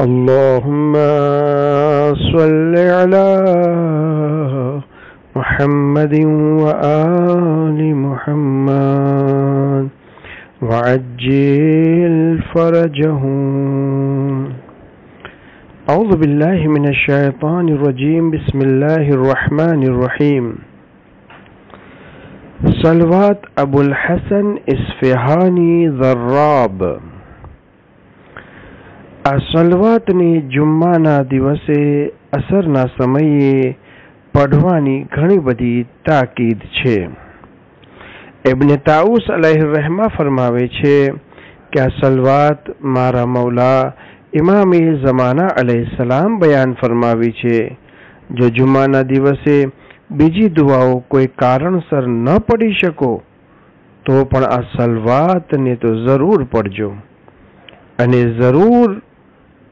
اللهم صل على محمد وآل محمد وعجل فرجهم. أعوذ بالله من الشيطان الرجيم. بسم الله الرحمن الرحيم. صلوات أبو الحسن اسفہانی ذراب. આ સલવાતની જુમ્માના દિવસે અસરના સમયે પઢવાની ઘણી બધી તાકીદ છે. એબને તાઉસ અલહ રહેમા ફરમાવે છે કે આ સલવાત મારા મૌલા ઇમામે ઝમાના સલામ બયાન ફરમાવી છે. જો જુમ્માના દિવસે બીજી દુઆઓ કોઈ કારણસર ન પડી શકો, તો પણ આ સલવાતને તો જરૂર પડજો. અને જરૂર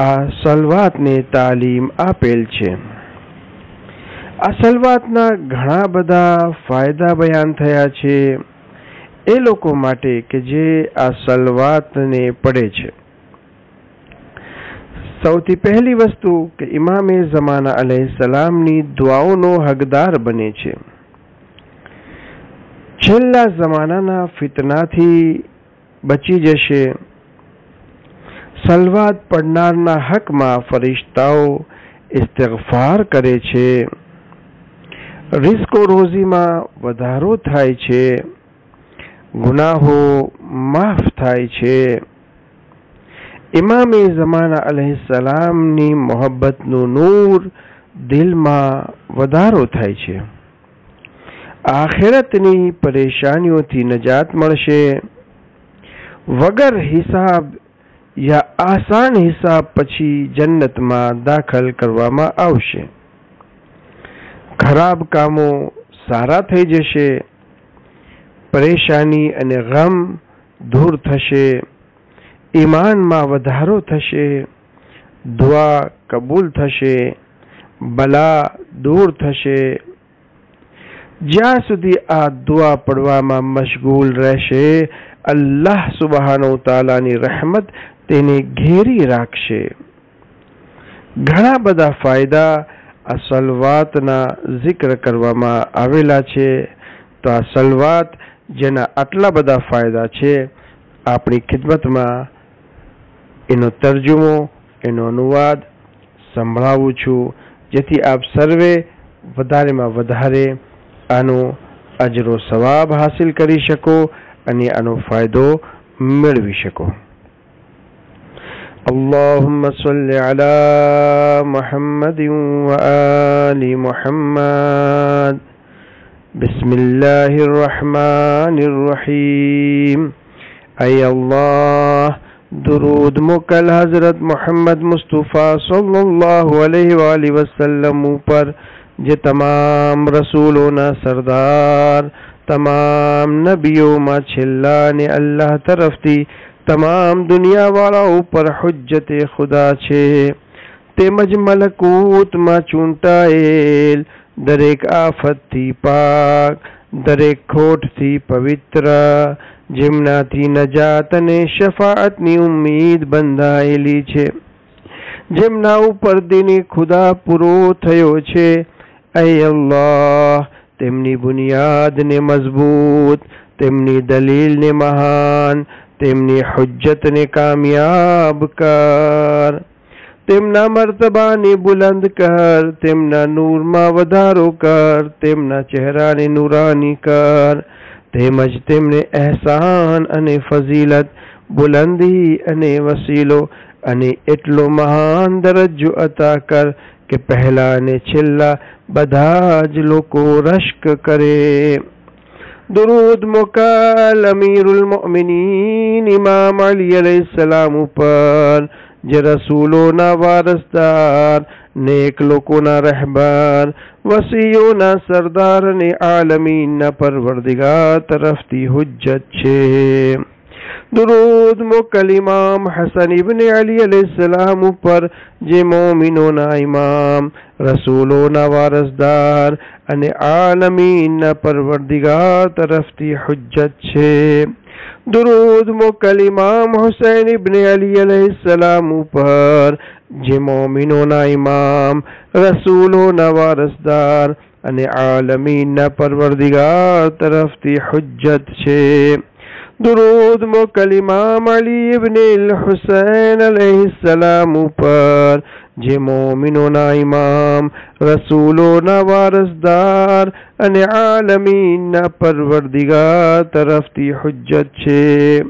આ સલવાતને તાલીમ આપેલ છે. આ સલવાતના ઘણા બધા ફાયદા બયાન થયા છે. એ લોકો માટે કે જે આ સલવાતને પડે છે. સૌથી પહેલી વસ્તુ કે ઇમામે જમાના અલહ સલામની દુઆઓનો હકદાર બને છે. છેલ્લા જમાનાના ફિતનાથી બચી જશે. સલવાત પડનારના હકમાં ફરિશ્તાઓ ઇસ્તગફાર કરે છે. રિસ્કો રોઝીમાં વધારો થાય છે. ગુનાહો માફ થાય છે. ઇમામે જમાના અલહિસલામની મોહબ્બતનું નૂર દિલમાં વધારો થાય છે. આખેરતની પરેશાનીઓથી નજાત મળશે. વગર હિસાબ આસાન હિસાબ પછી જન્નતમાં દાખલ કરવામાં આવશે. ખરાબ કામો સારા થઈ જશે, પરેશાની અને ગમ દૂર થશે, ઈમાનમાં વધારો થશે, દુઆ કબૂલ થશે, બલા દૂર થશે. જ્યાં સુધી આ દુઆ પડવામાં મશગુલ રહેશે, અલ્લાહ સુબહાનો તાલાની રહેમત તેને ઘેરી રાખશે. ઘણા બધા ફાયદા આ સલવાતના જિક્ર કરવામાં આવેલા છે. તો આ સલવાત જેના આટલા બધા ફાયદા છે, આપણી ખિદમતમાં એનો તર્જુમો, એનો અનુવાદ સંભળાવું છું. જેથી આપ સર્વે વધારેમાં વધારે આનો અજરો સવાબ હાસિલ કરી શકો અને આનો ફાયદો મેળવી શકો. اللهم صل على محمد وآل محمد. بسم الله الرحمن الرحيم. اے اللہ درود مکل حضرت محمد مصطفیٰ صلی اللہ علیہ وآلہ وسلم پر جو تمام رسولوں نا سردار، تمام نبیوں ما چھلا نے اللہ طرف تھی دی તમામ દુનિયાવાળા ઉપર હુજ્જત ખુદા છે તેમજ મલકૂતમાં ચૂંટાયેલ દરેક આફતથી પાક દરેક ખોટથી પવિત્ર જેમનાથી નજાત અને શફાઅતની ઉમ્મીદ બંધાયેલી છે જેમના ઉપર દિને ખુદા પૂરો થયો છે અય અલ્લાહ તેમની બુનિયાદને મજબૂત તેમની દલીલને મહાન تمنی حجت نے کامیاب کر۔ تمنا مرتبہ نے بلند کر۔ تمنا نور ما ودارو کر۔ تمنا چہرہ نے نورانی کر۔ تمج تم نے احسان، انے فضیلت۔ بلندی، انے وسیلو، انے اٹلو مہان درجو عطا کر۔ کہ پہلا نے چھلا بدھاج لوکو رشک کرے۔ درود مکال امیر المؤمنین، امام علی علیہ السلام پر ج رسولونا وارثدار، نیک لوکونا رہبر وسیونا سردار، نے عالمین نہ پروردگار طرف دی حجت چھے۔ درود مو امام حسن ابن علی علیہ السلام پر، جے مومنو نا امام رسولو نا وارثدار، ان عالمین نا پروردگار طرف تی حجت چھے۔ درود مو امام حسین ابن علی علیہ السلام پر، جے مومنو نا امام رسولو نا وارثدار، ان عالمین نا پروردگار طرف تی حجت چھے۔ درود مکل امام علی ابن الحسین علیہ السلام پر، جے مومنو نا امام رسولو نا وارثدار، ان عالمین نا پروردگار طرف تی حجت چھے۔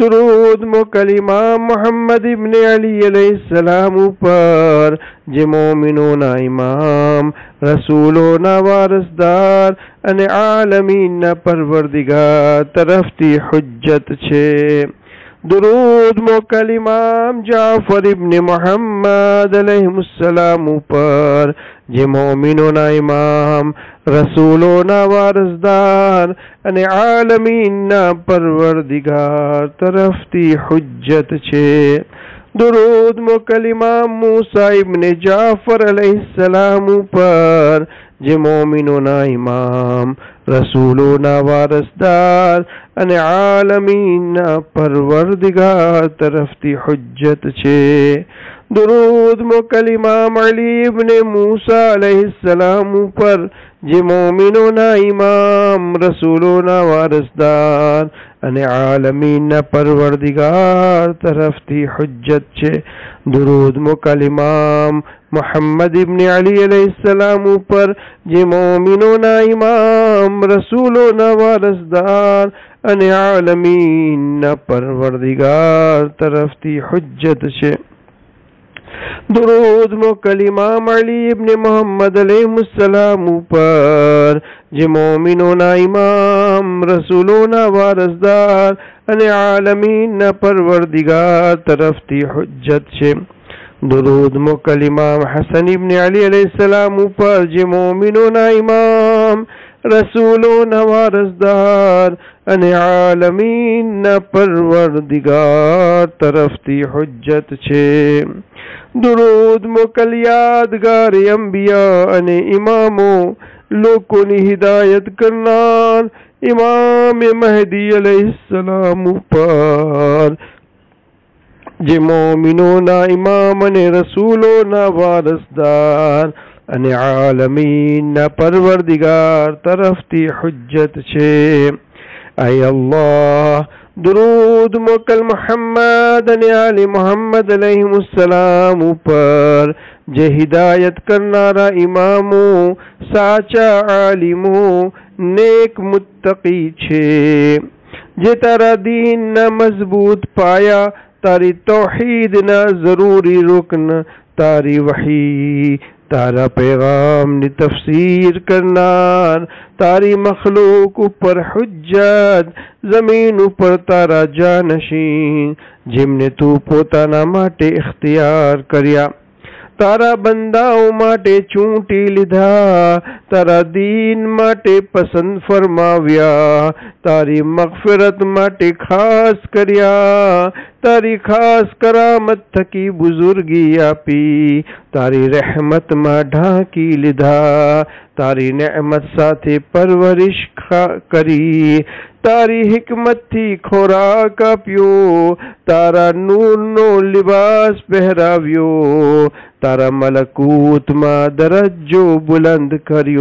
درود مکلمہ محمد ابن علی علیہ السلام اوپر۔ جے مومنوں نا امام رسولوں نا وارثدار، ان عالمین نا پروردگار، طرف تی حجت چھے۔ درود موکل امام جعفر ابن محمد علیہ السلام اوپر۔ جے مومنوں نا امام رسولوں نا وارزدار ان یعنی عالمین پروردگار طرف حجت چھے۔ درود مکلمہ موسیٰ ابن جعفر علیہ السلام پر جے مومنوں نا امام رسولوں نا وارثدار ان یعنی عالمین پروردگار طرف حجت چھے۔ درود مکل امام علی ابن موسیٰ علیہ السلام پر جی مومنوں نا امام رسولوں نا وارثدار، ان عالمین نا پروردگار طرف تھی حجت چھے۔ درود مکل امام محمد ابن علی علیہ السلام پر جی مومنوں نا امام رسولوں نا ان عالمین نا پروردگار طرف تھی حجت چھے۔ درود موکل امام علی ابن محمد علیہ السلام پر جی مومنوں نا امام رسولوں نا وارثدار ان عالمین نا پروردگار طرف تی حجت چھے درود موکل امام حسن ابن علی علیہ السلام اوپر، جے مومنوں نا امام رسول و ان عالمین پروردگار، طرف تی حجت چھے۔ درود مکل یادگار انبیاء، ان امامو لوکوں نے ہدایت کرنا امام مہدی علیہ السلام پار جے مومنوں نا امام نے رسولوں نا وارثدار۔ ان عالمین پروردگار طرف تی حجت چھے۔ اے اللہ، درود موکل محمد علی آل محمد علیہ السلام پر۔ جے ہدایت کرنا را امامو ساچا عالمو نیک متقی چھے۔ جے تارا دین نہ مضبوط پایا، تاری توحید نہ ضروری رکن، تاری وحی તારી વહી તારા પેગામની તફસીર કરનાર તારી મખલૂક ઉપર હુજ્જત જમીન ઉપર તારા જાનશીન જેમને તું પોતાના માટે ઇખ્તિયાર કર્યા તારા બંદાઓ માટે ચૂંટી લીધા તારા દીન માટે પસંદ ફરમાવ્યા તારી મગફિરત માટે ખાસ કર્યા તારી ખાસ કરામત થકી બુઝુર્ગી આપી તારી રહેમતમાં ઢાંકી લીધા તારી નેમત સાથે પરવરિશ કરી તારી હિકમતથી ખોરાક આપ્યો તારા નૂરનો લિબાસ પહેરાવ્યો તારા મલકૂતમાં દરજ્જો બુલંદ કર્યો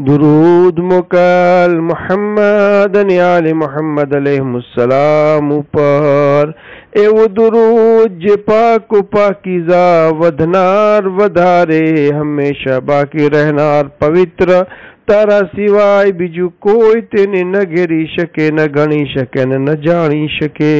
درود مکل محمد અને આલે محمد علیہ السلام ઉપર એવું દુરૂદ જે પાક પાકીઝા વધનાર વધારે હંમેશા બાકી રહેનાર પવિત્ર તારા સિવાય બીજું કોઈ તેને ન ઘેરી શકે ન ગણી શકે ને ન જાણી શકે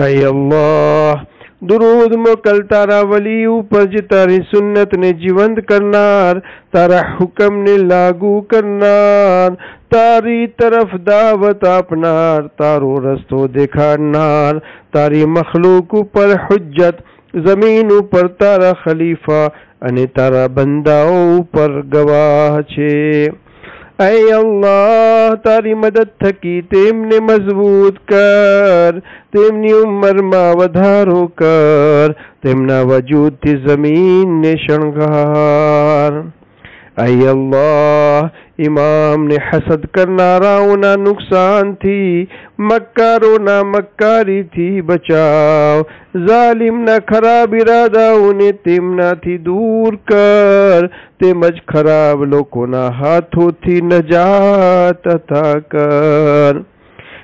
અય અલ્લાહ દુરૂદ મોકલ તારા વલી ઉપર જે તારી સુન્નતને જીવંત કરનાર તારા હુકમને લાગુ કરનાર તારી તરફ દાવત આપનાર તારો રસ્તો દેખાડનાર તારી મખલૂક ઉપર હુજ્જત જમીન ઉપર તારા ખલીફા અને તારા બંદાઓ ઉપર ગવાહ છે اے اللہ، تاری مدد تھکی تیمنے مضبوط کر، تیمنی عمر ما ودھارو کر، تیمنا وجود تھی زمین نے شنگار اے اللہ، امام نے حسد کرنا راؤنا نقصان تھی، مکہ رونا مکاری تھی، بچاؤ، ظالم نہ خراب ارادہ، انہیں تمنا تھی دور کر، تمج خراب لوکو نہ ہاتھوں تھی نجات عطا کر۔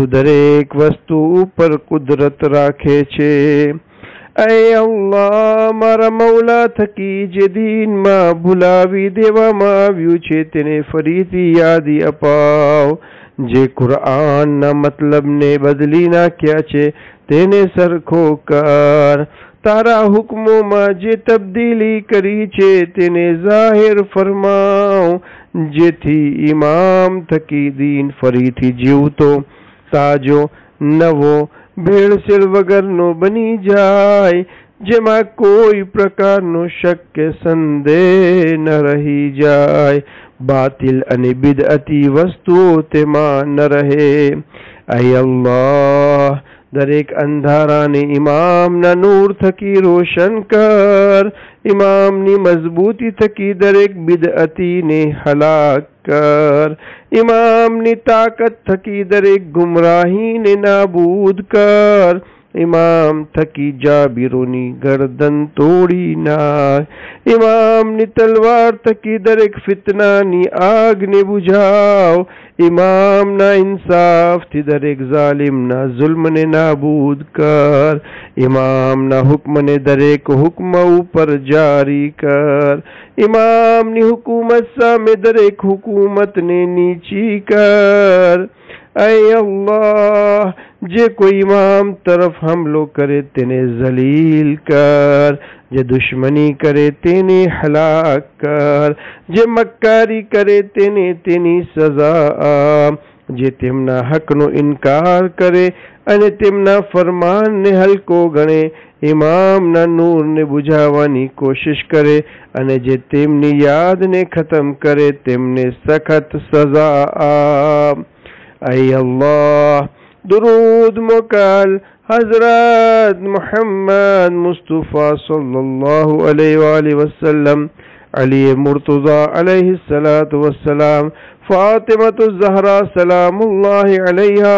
તું દરેક વસ્તુ ઉપર કુદરત રાખે છે اے اللہ મારા મૌલા થકી જે દીનમાં ભૂલાવી દેવામાં આવ્યું છે ساجو نو بھیڑ سر وگر نو بنی جائے جما کوئی پرکار نو شک کے سندے نہ رہی جائے باطل ان بدعتی وستو تے ماں نہ رہے اے اللہ در ایک اندھاران امام نہ نور تھکی روشن کر، امام نی مضبوطی تھکی در ایک بدعتی نے ہلاک کر۔ امام نی طاقت تھکی در ایک گمراہی نے نابود کر۔ امام تھکی جابرونی گردن توڑی نا امام نے تلوار تھکی در ایک فتنہ نی آگ نے بجھاؤ۔ امام نہ انصاف تھی در ایک ظالم نہ ظلم نے نابود کر۔ امام نہ حکم نے در ایک حکم اوپر جاری کر۔ امام نے حکومت سا میں در ایک حکومت نے نیچی کر۔ اے اللہ જે કોઈ ઇમામ તરફ હમલો કરે તેને ઝલીલ કર જે દુશ્મની કરે તેને હલાક કર જે મક્કારી કરે તેને તેની સજા જે તેમના હકનો ઇનકાર કરે અને તેમના ફરમાનને હલકો ગણે ઇમામના નૂરને બુઝાવવાની કોશિશ કરે અને જે તેમની યાદને ખતમ કરે તેમને સખત સજા આ اے اللہ درود مکال حضرت محمد مصطفیٰ صلی اللہ علیہ وآلہ وسلم، علی مرتضی علیہ السلام فاطمة الزہرا سلام اللہ علیہ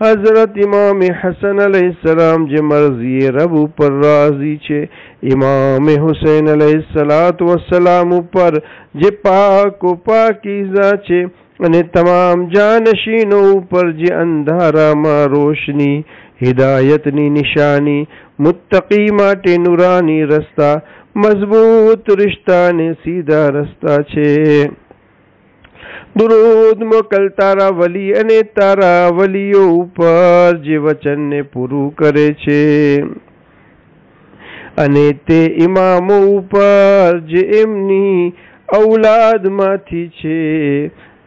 حضرت امام حسن علیہ السلام جے مرضی رب پر راضی چھے، امام حسین علیہ السلام پر جے پاک و پاکیزہ چھے۔ અને તમામ જાનશીનો ઉપર જે અંધારામાં રોશની, હિદાયતની નિશાની, મુત્તકી માટે નુરાની રસ્તા, મજબૂત રિશ્તાને સીધા રસ્તા છે. દુરૂદ મોકલ તારા વલી અને તારા વલીઓ ઉપર જે વચનને પૂરું કરે છે. અને તે ઇમામો ઉપર જે એમની ઔલાદમાંથી છે.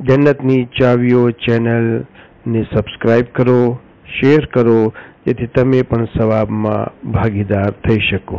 જન્નતની ચાવીઓ ચેનલને સબસ્ક્રાઇબ કરો શેર કરો જેથી તમે પણ સવાબમાં ભાગીદાર થઈ શકો.